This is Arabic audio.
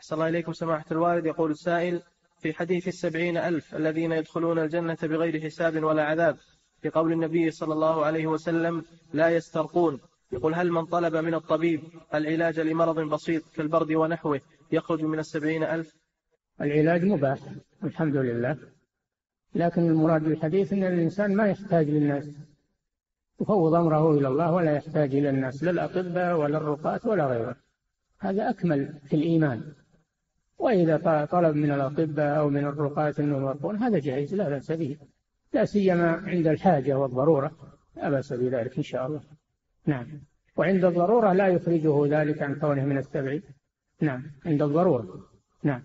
أحسن الله إليكم سماحة الوالد. يقول السائل في حديث السبعين ألف الذين يدخلون الجنة بغير حساب ولا عذاب في قول النبي صلى الله عليه وسلم لا يسترقون. يقول هل من طلب من الطبيب العلاج لمرض بسيط كالبرد ونحوه يخرج من السبعين ألف؟ العلاج مباح الحمد لله. لكن المراد بالحديث أن الإنسان ما يحتاج للناس. يفوض أمره إلى الله ولا يحتاج إلى الناس لا الأطباء ولا الرقاة ولا غيره. هذا أكمل في الإيمان. وإذا طلب من الأطباء أو من الرقاة أنهم يرقون هذا جائز لا بأس به. لا سيما عند الحاجة والضرورة لا بأس بذلك إن شاء الله. نعم. وعند الضرورة لا يخرجه ذلك عن كونه من السبع. نعم. عند الضرورة. نعم.